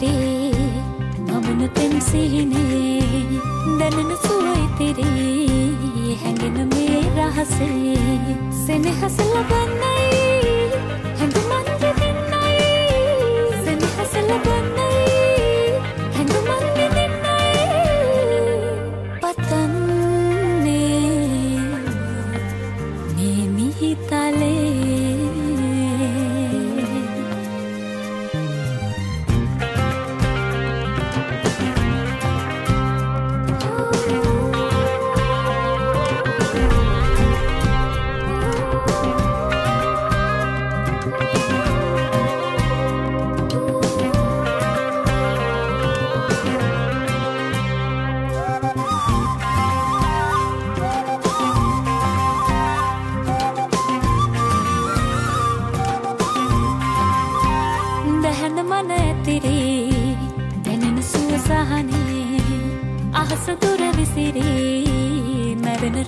තෙරේ නමුණු තෙම් සිහිනේ දැනෙන සුවයි තෙරේ හැඟෙන මේ රහසේ සෙනෙහස ලබන්නයි හැඟුමන් දෙදෙන්නයි සෙනෙහස ලබන්නයි හැඟුමන් දෙදෙන්නයි පතන්නේ මේ මිහිතලේ අහස දුර විසිරී මැරෙන